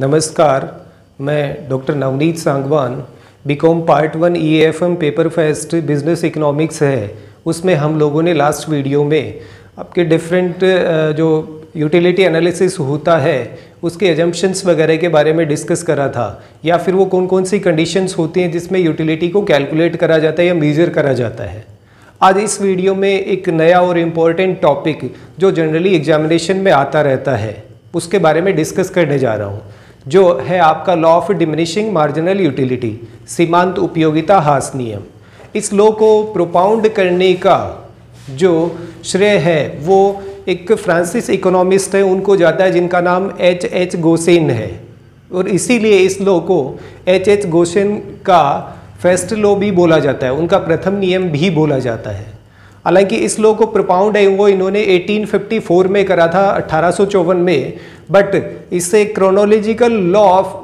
नमस्कार, मैं doctor Navneet Sangwan, BCom part one E F M paper first business economics है। उसमें हम लोगों ने लास्ट वीडियो में आपके डिफरेंट जो यूटिलिटी एनालिसिस होता है, उसके एजम्पन्स वगैरह के बारे में डिस्कस करा था, या फिर वो कौन कौन सी कंडीशंस होती हैं जिसमें यूटिलिटी को कैलकुलेट करा जाता है या मेजर करा जाता है। आज इस वीडियो में एक नया और इंपॉर्टेंट टॉपिक जो जनरली एग्जामिनेशन में आता रहता है, उसके बारे में डिस्कस करने जा रहा हूँ। जो है आपका law of diminishing marginal utility सीमांत उपयोगिता हास नियम इस लॉ को प्रोपाउंड करने का जो श्रेय है, वो एक फ्रांसिस इकोनॉमिस्ट है, उनको जाता है, जिनका नाम एच एच गोसेन है। और इसीलिए इस लॉ को एच एच गोसेन का फेस्ट लॉ भी बोला जाता है, उनका प्रथम नियम भी बोला जाता है। हालाँकि इस लॉ को प्रोपाउंड है, वो इन्होंने 1854 में करा था, अठारह में। बट इससे chronological law of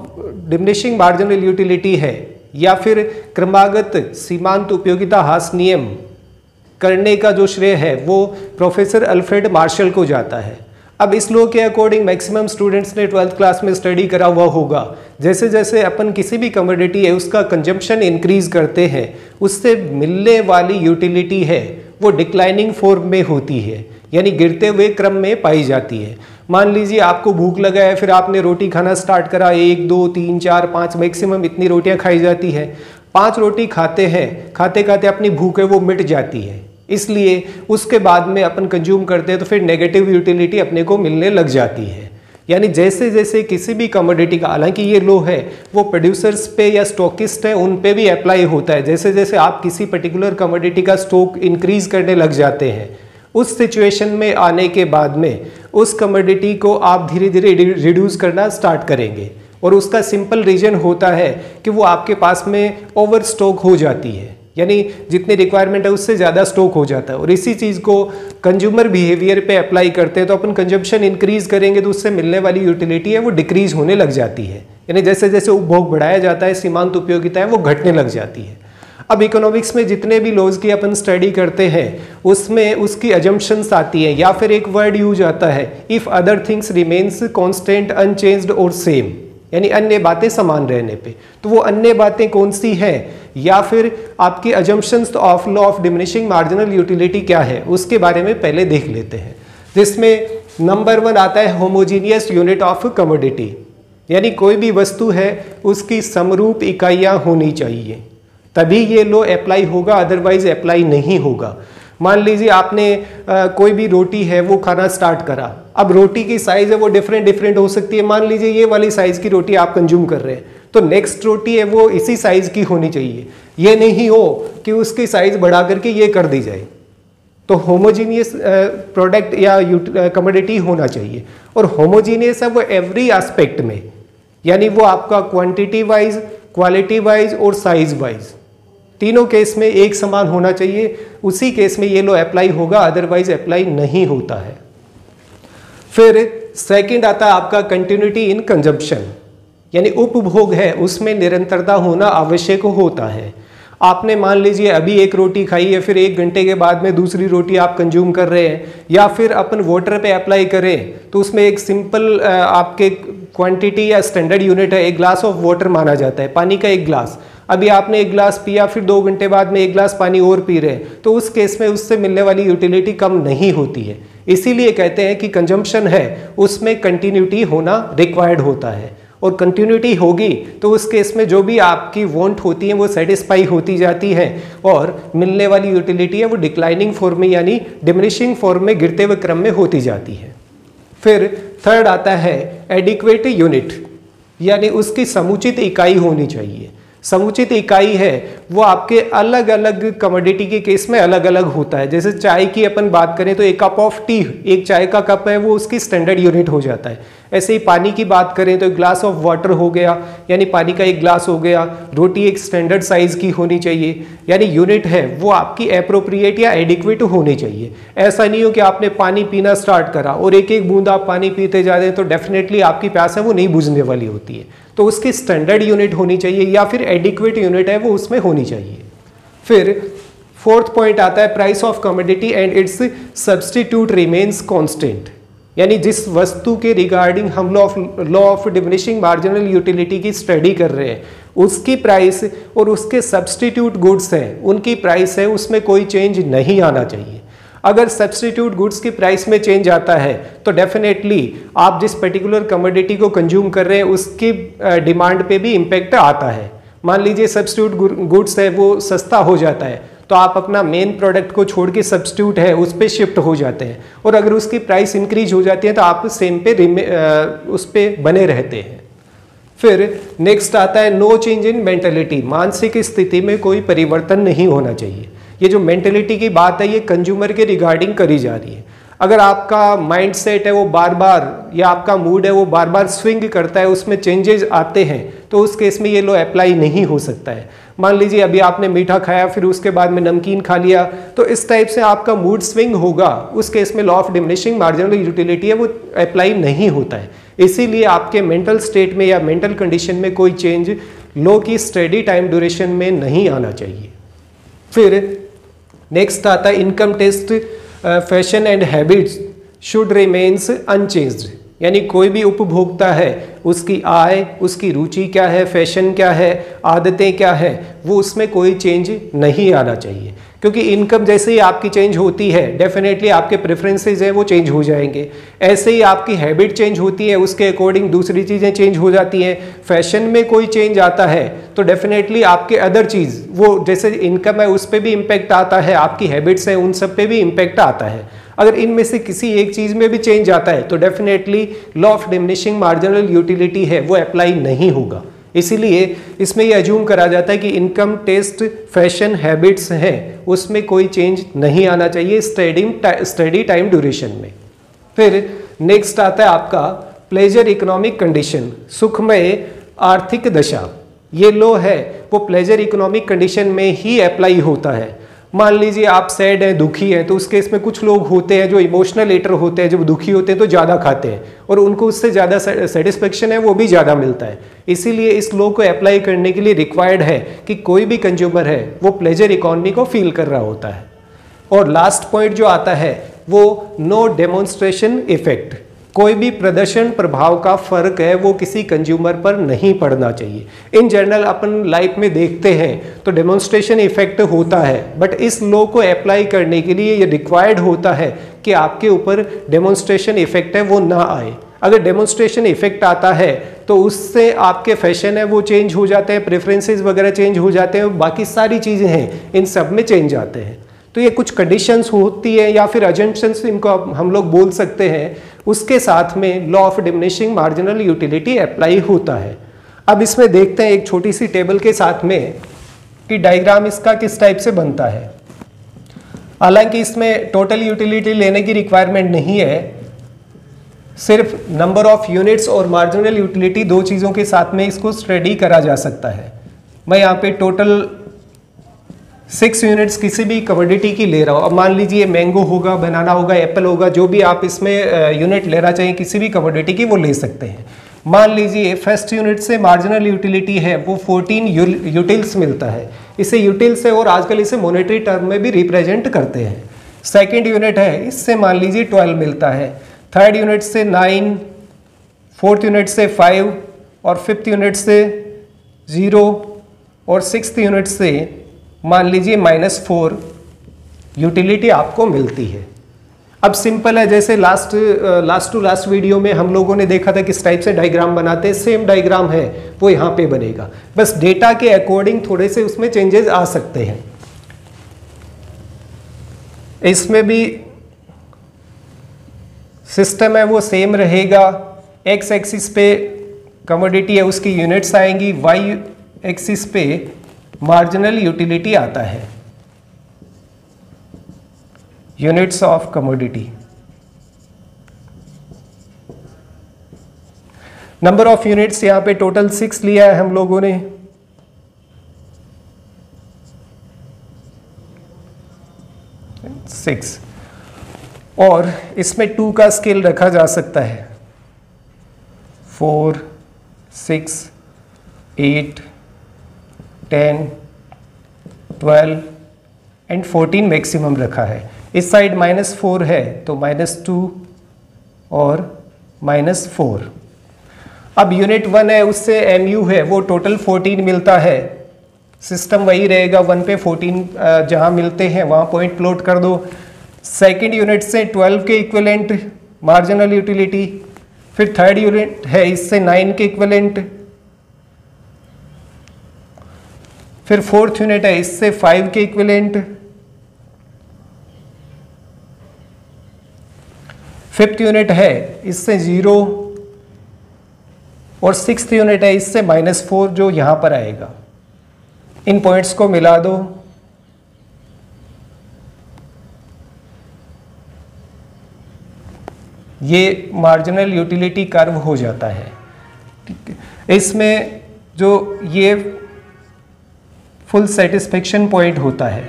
diminishing marginal utility है, या फिर क्रमागत सीमांत उपयोगिता हास नियम करने का जो श्रेय है, वो प्रोफेसर अल्फ्रेड मार्शल को जाता है। अब इस लो के अकॉर्डिंग मैक्सिमम स्टूडेंट्स ने ट्वेल्थ क्लास में स्टडी करा हुआ होगा। जैसे जैसे अपन किसी भी कमोडिटी है, उसका कंजम्पशन इंक्रीज करते हैं, उससे मिलने वाली यूटिलिटी है। वो डिक्लाइनिंग फॉर्म में होती है, यानी गिरते हुए क्रम में पाई जाती है। मान लीजिए आपको भूख लगा है, फिर आपने रोटी खाना स्टार्ट करा, एक, दो, तीन, चार, पाँच मैक्सिमम इतनी रोटियाँ खाई जाती है। पाँच रोटी खाते हैं, खाते खाते अपनी भूख है वो मिट जाती है। इसलिए उसके बाद में अपन कंज्यूम करते हैं तो फिर नेगेटिव यूटिलिटी अपने को मिलने लग जाती है। यानी जैसे जैसे किसी भी कमोडिटी का, हालाँकि ये लो है, वो प्रोड्यूसर्स पे या स्टॉकिस्ट है, उन पे भी अप्लाई होता है। जैसे जैसे आप किसी पर्टिकुलर कमोडिटी का स्टॉक इंक्रीज करने लग जाते हैं, उस सिचुएशन में आने के बाद में उस कमोडिटी को आप धीरे धीरे रिड्यूस करना स्टार्ट करेंगे। और उसका सिंपल रीजन होता है कि वो आपके पास में ओवर स्टॉक हो जाती है। यानी जितनी रिक्वायरमेंट है उससे ज़्यादा स्टॉक हो जाता है। और इसी चीज़ को कंज्यूमर बिहेवियर पे अप्लाई करते हैं तो अपन कंजम्पशन इंक्रीज करेंगे तो उससे मिलने वाली यूटिलिटी है वो डिक्रीज होने लग जाती है। यानी जैसे जैसे उपभोग बढ़ाया जाता है, सीमांत उपयोगिता है वो घटने लग जाती है। अब इकोनॉमिक्स में जितने भी लॉज की अपन स्टडी करते हैं, उसमें उसकी एजम्पन्स आती है या फिर एक वर्ड यूज़ आता है if other things remains constant unchanged और सेम यानी अन्य बातें समान रहने पे। तो वो अन्य बातें कौन सी हैं? या फिर आपकी assumptions of law of diminishing marginal utility क्या है? उसके बारे में पहले देख लेते हैं। जिसमें नंबर वन आता है होमोजीनियस यूनिट ऑफ़ कमोडिटी यानी कोई भी वस्तु है उसकी समरूप इकाइयाँ होनी चाहिए। तभी ये लो अप्लाई होगा अदरवाइज़ अप्लाई नहीं होगा। मान लीजिए आपने आ, कोई भी रोटी है वो खाना स्टार्ट करा। अब रोटी की साइज़ है, वो डिफरेंट डिफरेंट हो सकती है। मान लीजिए ये वाली साइज़ की रोटी आप कंज्यूम कर रहे हैं तो नेक्स्ट रोटी है, वो इसी साइज़ की होनी चाहिए। ये नहीं हो कि उसकी साइज़ बढ़ा करके ये कर दी जाए। तो होमोजीनियस प्रोडक्ट या कमोडिटी होना चाहिए। और होमोजीनियस है वो एवरी एस्पेक्ट में। यानी वो आपका क्वांटिटी वाइज क्वालिटी वाइज और साइज़ वाइज तीनों केस में एक समान होना चाहिए। उसी केस में ये लो अप्लाई होगा अदरवाइज़ अप्लाई नहीं होता है। फिर सेकंड आता है आपका कंटिन्यूटी इन कंजप्शन यानी उपभोग है, उसमें निरंतरता होना आवश्यक होता है। आपने मान लीजिए अभी एक रोटी खाई है, फिर एक घंटे के बाद में दूसरी रोटी आप कंज्यूम कर रहे हैं, या फिर अपन वाटर पे अप्लाई करें तो उसमें एक सिंपल आपके क्वांटिटी या स्टैंडर्ड यूनिट है, एक ग्लास ऑफ़ वाटर माना जाता है, पानी का एक ग्लास अभी आपने एक गिलास पिया, फिर दो घंटे बाद में एक गिलास पानी और पी रहे हैं। तो उस केस में उससे मिलने वाली यूटिलिटी कम नहीं होती है। इसीलिए कहते हैं कि कंजम्पशन है, उसमें कंटिन्यूटी होना रिक्वायर्ड होता है। और कंटिन्यूटी होगी तो उस केस में जो भी आपकी वॉन्ट होती है, वो सेटिस्फाई होती जाती है। और मिलने वाली यूटिलिटी है, वो डिक्लाइनिंग फॉर्म में, यानी डिमिनिशिंग फॉर्म में, गिरते हुए क्रम में होती जाती है। फिर थर्ड आता है एडिक्वेट यूनिट यानी उसकी समुचित इकाई होनी चाहिए। समुचित इकाई है, वो आपके अलग अलग कमोडिटी के केस में अलग अलग होता है। जैसे चाय की अपन बात करें तो एक कप ऑफ़ टी एक चाय का कप है, वो उसकी स्टैंडर्ड यूनिट हो जाता है। ऐसे ही पानी की बात करें तो एक ग्लास ऑफ़ वाटर हो गया, यानी पानी का एक ग्लास हो गया, रोटी एक स्टैंडर्ड साइज़ की होनी चाहिए, यानी यूनिट है, वो आपकी अप्रोप्रिएट या एडिक्वेट होनी चाहिए। ऐसा नहीं हो कि आपने पानी पीना स्टार्ट करा और एक एक बूंद आप पानी पीते जा रहे हैं तो डेफिनेटली आपकी प्यास है, वो नहीं बुझने वाली होती है। तो उसकी स्टैंडर्ड यूनिट होनी चाहिए या फिर एडिक्वेट यूनिट है, वो उसमें होनी चाहिए। फिर फोर्थ पॉइंट आता है price of commodity and its substitute remains constant यानी जिस वस्तु के रिगार्डिंग हम law of law of diminishing marginal utility की स्टडी कर रहे हैं, उसकी प्राइस और उसके सब्सटीट्यूट गुड्स हैं, उनकी प्राइस है, उसमें कोई चेंज नहीं आना चाहिए। अगर सब्सटीट्यूट गुड्स की प्राइस में चेंज आता है तो डेफिनेटली आप जिस पर्टिकुलर कमोडिटी को कंज्यूम कर रहे हैं, उसकी डिमांड पे भी इम्पेक्ट आता है। मान लीजिए सब्सटीट्यूट गुड्स है, वो सस्ता हो जाता है तो आप अपना मेन प्रोडक्ट को छोड़ के सब्सटीट्यूट है, उस पर शिफ्ट हो जाते हैं। और अगर उसकी प्राइस इंक्रीज हो जाती है तो आप सेम पे उस पर बने रहते हैं। फिर नेक्स्ट आता है नो चेंज इन मेंटेलिटी मानसिक स्थिति में कोई परिवर्तन नहीं होना चाहिए। ये जो मेंटेलिटी की बात है, ये कंज्यूमर के रिगार्डिंग करी जा रही है। अगर आपका माइंड सेट है, वो बार बार या आपका मूड है, वो बार बार स्विंग करता है, उसमें चेंजेज आते हैं तो उस केस में ये लो अप्लाई नहीं हो सकता है। मान लीजिए, अभी आपने मीठा खाया, फिर उसके बाद में नमकीन खा लिया तो इस टाइप से आपका मूड स्विंग होगा। उस केस में law of diminishing marginal utility है, वो अप्लाई नहीं होता है। इसीलिए आपके मेंटल स्टेट में या मेंटल कंडीशन में कोई चेंज लो की स्टडी टाइम ड्यूरेशन में नहीं आना चाहिए। फिर नेक्स्ट आता है income taste fashion and habits should remains unchanged यानी कोई भी उपभोक्ता है, उसकी आय, उसकी रुचि क्या है फ़ैशन क्या है, आदतें क्या है, वो उसमें कोई चेंज नहीं आना चाहिए। क्योंकि इनकम जैसे ही आपकी चेंज होती है डेफिनेटली आपके प्रेफरेंसेज हैं, वो चेंज हो जाएँगे। ऐसे ही आपकी हैबिट चेंज होती है, उसके अकॉर्डिंग दूसरी चीज़ें चेंज हो जाती हैं। फ़ैशन में कोई चेंज आता है तो डेफिनेटली आपके अदर चीज़, वो जैसे इनकम है, उस पर भी इम्पेक्ट आता है, आपकी हैबिट्स हैं, उन सब पे भी इम्पेक्ट आता है। अगर इनमें से किसी एक चीज़ में भी चेंज आता है तो definitely law of diminishing marginal utility है, वो अप्लाई नहीं होगा। इसीलिए इसमें यह एज्यूम करा जाता है कि इनकम टेस्ट फ़ैशन हैबिट्स हैं। उसमें कोई चेंज नहीं आना चाहिए स्टडी स्टडी टाइम ड्यूरेशन में। फिर नेक्स्ट आता है आपका प्लेजर इकोनॉमिक कंडीशन सुखमय आर्थिक दशा। ये लो है, वो प्लेजर इकोनॉमिक कंडीशन में ही अप्लाई होता है। मान लीजिए आप सैड हैं, दुखी हैं तो उस केस में कुछ लोग होते हैं जो इमोशनल एटर होते हैं, जब दुखी होते हैं तो ज़्यादा खाते हैं। और उनको उससे ज़्यादा सेटिस्फेक्शन है, वो भी ज़्यादा मिलता है। इसीलिए इस लॉ को अप्लाई करने के लिए रिक्वायर्ड है कि कोई भी कंज्यूमर है, वो प्लेजर इकॉनमी को फील कर रहा होता है। और लास्ट पॉइंट जो आता है, वो नो डेमोन्स्ट्रेशन इफ़ेक्ट कोई भी प्रदर्शन प्रभाव का फ़र्क है, वो किसी कंज्यूमर पर नहीं पड़ना चाहिए। इन जनरल अपन लाइफ में देखते हैं तो डेमोन्स्ट्रेशन इफ़ेक्ट होता है। बट इस लॉ को अप्लाई करने के लिए ये रिक्वायर्ड होता है कि आपके ऊपर डेमोन्स्ट्रेशन इफ़ेक्ट है, वो ना आए। अगर डेमोन्स्ट्रेशन इफ़ेक्ट आता है तो उससे आपके फ़ैशन है, वो चेंज हो जाते हैं प्रेफरेंसेस वगैरह चेंज हो जाते हैं, बाकी सारी चीज़ें हैं, इन सब में चेंज आते हैं। तो ये कुछ कंडीशंस होती है या फिर एजेंशंस इनको हम लोग बोल सकते हैं, उसके साथ में law of diminishing marginal utility apply होता है। अब इसमें देखते हैं एक छोटी सी टेबल के साथ में कि डायग्राम इसका किस टाइप से बनता है। हालाँकि इसमें टोटल यूटिलिटी लेने की रिक्वायरमेंट नहीं है, सिर्फ़ नंबर ऑफ़ यूनिट्स और मार्जिनल यूटिलिटी दो चीज़ों के साथ में इसको स्टडी करा जा सकता है। मैं यहाँ पे टोटल सिक्स यूनिट्स किसी भी कमोडिटी की ले रहा हूँ। अब मान लीजिए मैंगो होगा बनाना होगा एप्पल होगा, जो भी आप इसमें यूनिट लेना चाहिए किसी भी कमोडिटी की वो ले सकते हैं। मान लीजिए फ़र्स्ट यूनिट से मार्जिनल यूटिलिटी है, वो 14 यूटिल्स मिलता है। इसे यूटिल्स है और आजकल इसे मोनेटरी टर्म में भी रिप्रेजेंट करते हैं। सेकेंड यूनिट है, इससे मान लीजिए 12 मिलता है। थर्ड यूनिट से नाइन फोर्थ यूनिट से फाइव और फिफ्थ यूनिट से ज़ीरो और सिक्स यूनिट से मान लीजिए माइनस फोर यूटिलिटी आपको मिलती है। अब सिंपल है, जैसे last last to last video में हम लोगों ने देखा था किस टाइप से डायग्राम बनाते हैं सेम डायग्राम है, वो यहाँ पे बनेगा। बस डेटा के अकॉर्डिंग थोड़े से उसमें चेंजेस आ सकते हैं। इसमें भी सिस्टम है, वो सेम रहेगा। एक्स एक्सिस पे कमोडिटी है, उसकी यूनिट्स आएँगी वाई एक्सिस पे मार्जिनल यूटिलिटी आता है। Units of commodity number of units यहाँ पे टोटल सिक्स लिया है हम लोगों ने। सिक्स और इसमें टू का स्केल रखा जा सकता है। Four six eight ten, twelve and fourteen maximum रखा है। इस साइड माइनस फोर है तो माइनस टू और माइनस फोर। अब यूनिट वन है, उससे एम यू है, वो टोटल फोर्टीन मिलता है। सिस्टम वही रहेगा, वन पे फोर्टीन जहाँ मिलते हैं, वहाँ पॉइंट प्लॉट कर दो। सेकंड यूनिट से ट्वेल्व के इक्वलेंट मार्जिनल यूटिलिटी फिर थर्ड यूनिट है, इससे नाइन के इक्वलेंट फिर फोर्थ यूनिट है, इससे फाइव के इक्विलेंट फिफ्थ यूनिट है, इससे ज़ीरो और सिक्स यूनिट है, इससे माइनस फोर जो यहाँ पर आएगा. इन पॉइंट्स को मिला दो. ये मार्जिनल यूटिलिटी कर्व हो जाता है. ठीक है? इसमें जो ये फुल सेटिस्फेक्शन पॉइंट होता है।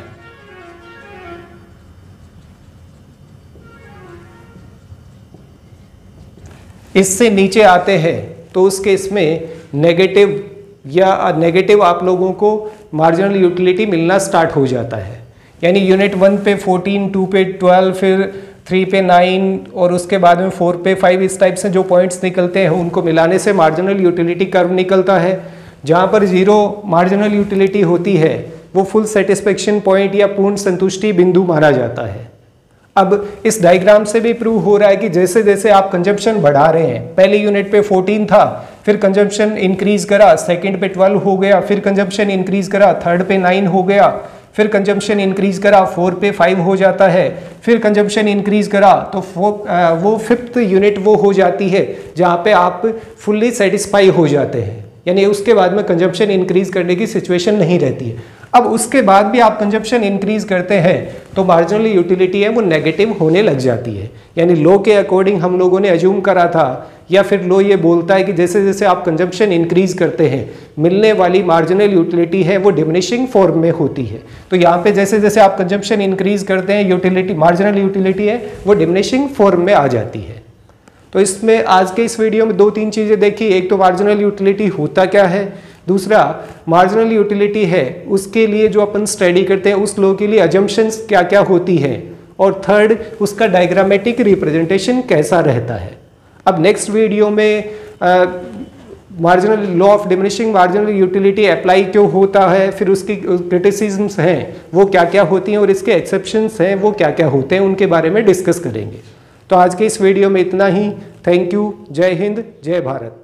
इससे नीचे आते हैं तो उस केस में नेगेटिव या नेगेटिव आप लोगों को मार्जिनल यूटिलिटी मिलना स्टार्ट हो जाता है। यानी यूनिट वन पे 14, टू पे 12, फिर थ्री पे नाइन और उसके बाद में फोर पे फाइव इस टाइप से जो पॉइंट्स निकलते हैं उनको मिलाने से मार्जिनल यूटिलिटी कर्व निकलता है। जहाँ पर ज़ीरो मार्जिनल यूटिलिटी होती है, वो फुल सेटिस्फेक्शन पॉइंट या पूर्ण संतुष्टि बिंदु माना जाता है। अब इस डायग्राम से भी प्रूव हो रहा है कि जैसे जैसे आप कंजप्शन बढ़ा रहे हैं, पहले यूनिट पे 14 था, फिर कंजप्शन इंक्रीज करा सेकंड पे 12 हो गया, फिर कंजप्शन इंक्रीज करा थर्ड पे 9 हो गया, फिर कंजम्पशन इंक्रीज करा फोर पे फाइव हो जाता है, फिर कंजम्पशन इंक्रीज करा तो वो फिफ्थ यूनिट वो हो जाती है, जहाँ पे आप फुल्ली सेटिस्फाई हो जाते हैं। यानी उसके बाद में कंजप्शन इंक्रीज करने की सिचुएशन नहीं रहती है। अब उसके बाद भी आप कंजप्शन इंक्रीज करते हैं तो मार्जिनल यूटिलिटी है, वो नेगेटिव होने लग जाती है। यानी लो के अकॉर्डिंग हम लोगों ने अज्यूम करा था, या फिर लो ये बोलता है कि जैसे जैसे आप कंजप्शन इंक्रीज करते हैं, मिलने वाली मार्जिनल यूटिलिटी है, वो डिमिनिशिंग फॉर्म में होती है। तो यहाँ पे जैसे जैसे आप कंजप्शन इंक्रीज करते हैं यूटिलिटी मार्जिनल यूटिलिटी है, वो डिमिनिशिंग फॉर्म में आ जाती है। तो इसमें आज के इस वीडियो में दो तीन चीज़ें देखी। एक तो मार्जिनल यूटिलिटी होता क्या है? दूसरा मार्जिनल यूटिलिटी है, उसके लिए जो अपन स्टडी करते हैं, उस लो के लिए अजम्पन्स क्या क्या होती है? और थर्ड उसका डायग्रामेटिक रिप्रेजेंटेशन कैसा रहता है? अब नेक्स्ट वीडियो में marginal law of diminishing marginal utility apply क्यों होता है? फिर उसकी क्रिटिसिजम्स हैं, वो क्या क्या होती हैं? और इसके एक्सेप्शंस हैं, वो क्या क्या होते हैं? उनके बारे में डिस्कस करेंगे। तो आज के इस वीडियो में इतना ही। थैंक यू जय हिंद जय भारत।